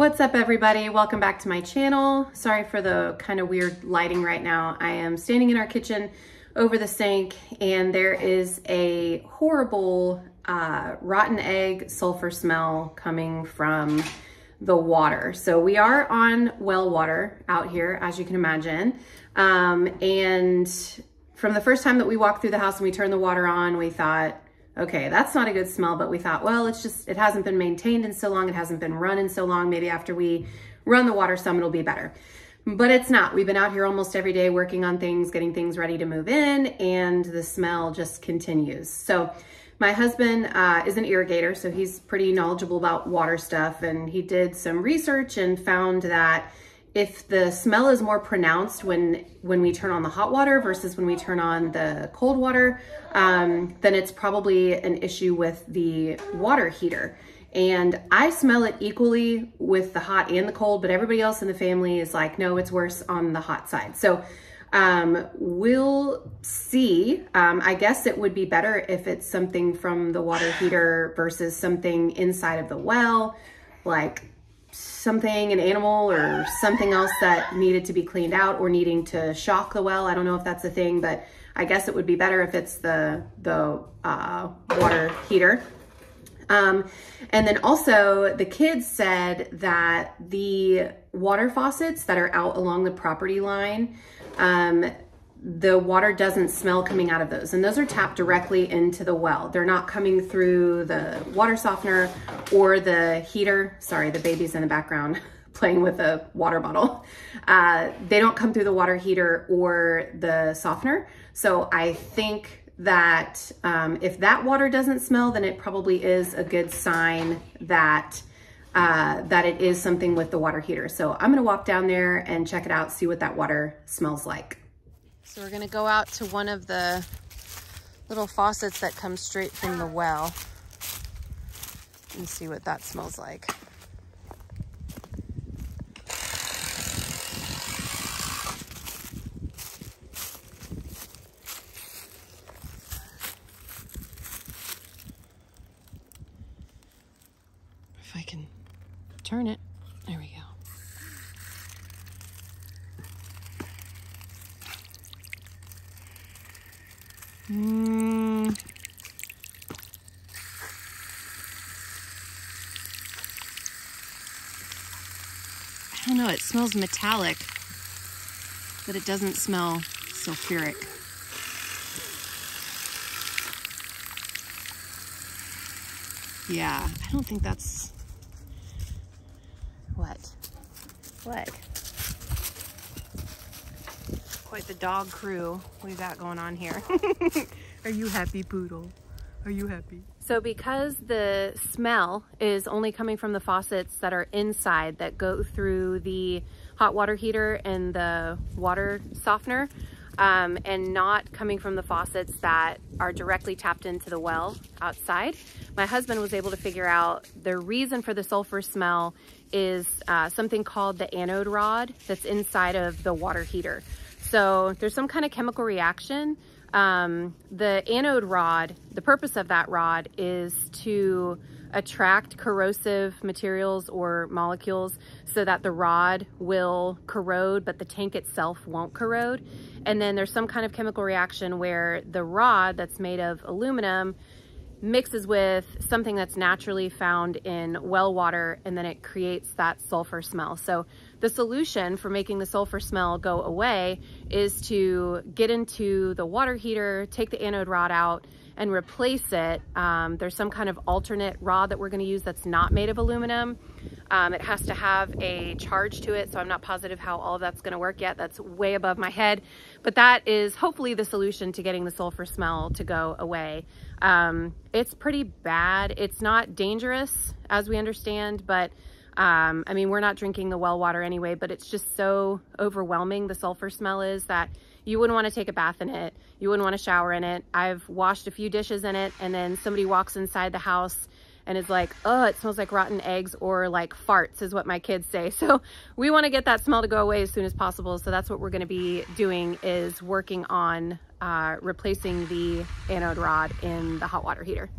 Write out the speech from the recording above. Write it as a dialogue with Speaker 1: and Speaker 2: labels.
Speaker 1: What's up everybody? Welcome back to my channel. Sorry for the kind of weird lighting right now. I am standing in our kitchen over the sink and there is a horrible uh, rotten egg sulfur smell coming from the water. So we are on well water out here, as you can imagine. Um, and from the first time that we walked through the house and we turned the water on, we thought, okay, that's not a good smell, but we thought, well, it's just, it hasn't been maintained in so long, it hasn't been run in so long, maybe after we run the water some, it'll be better. But it's not. We've been out here almost every day working on things, getting things ready to move in, and the smell just continues. So my husband uh, is an irrigator, so he's pretty knowledgeable about water stuff, and he did some research and found that if the smell is more pronounced when when we turn on the hot water versus when we turn on the cold water, um, then it's probably an issue with the water heater. And I smell it equally with the hot and the cold, but everybody else in the family is like, no, it's worse on the hot side. So um, we'll see. Um, I guess it would be better if it's something from the water heater versus something inside of the well, like something, an animal or something else that needed to be cleaned out or needing to shock the well. I don't know if that's a thing, but I guess it would be better if it's the, the uh, water heater. Um, and then also the kids said that the water faucets that are out along the property line, um, the water doesn't smell coming out of those. And those are tapped directly into the well. They're not coming through the water softener or the heater. Sorry, the baby's in the background playing with a water bottle. Uh, they don't come through the water heater or the softener. So I think that um, if that water doesn't smell, then it probably is a good sign that uh, that it is something with the water heater. So I'm gonna walk down there and check it out, see what that water smells like. So we're gonna go out to one of the little faucets that come straight from the well and see what that smells like. If I can turn it, there we go. Mm. I don't know, it smells metallic, but it doesn't smell sulfuric. Yeah, I don't think that's... What? What? Quite the dog crew we've got going on here. Are you happy, Poodle? Are you happy? So because the smell is only coming from the faucets that are inside that go through the hot water heater and the water softener, um, and not coming from the faucets that are directly tapped into the well outside. My husband was able to figure out the reason for the sulfur smell is uh, something called the anode rod that's inside of the water heater. So there's some kind of chemical reaction. Um, the anode rod, the purpose of that rod is to attract corrosive materials or molecules so that the rod will corrode, but the tank itself won't corrode. And then there's some kind of chemical reaction where the rod that's made of aluminum mixes with something that's naturally found in well water and then it creates that sulfur smell. So the solution for making the sulfur smell go away is to get into the water heater, take the anode rod out and replace it. Um, there's some kind of alternate rod that we're gonna use that's not made of aluminum. Um, it has to have a charge to it, so I'm not positive how all of that's gonna work yet. That's way above my head, but that is hopefully the solution to getting the sulfur smell to go away. Um, it's pretty bad. It's not dangerous, as we understand, but um, I mean, we're not drinking the well water anyway, but it's just so overwhelming, the sulfur smell is, that you wouldn't want to take a bath in it. You wouldn't want to shower in it. I've washed a few dishes in it, and then somebody walks inside the house and is like, oh, it smells like rotten eggs or like farts is what my kids say. So we want to get that smell to go away as soon as possible. So that's what we're going to be doing is working on uh, replacing the anode rod in the hot water heater.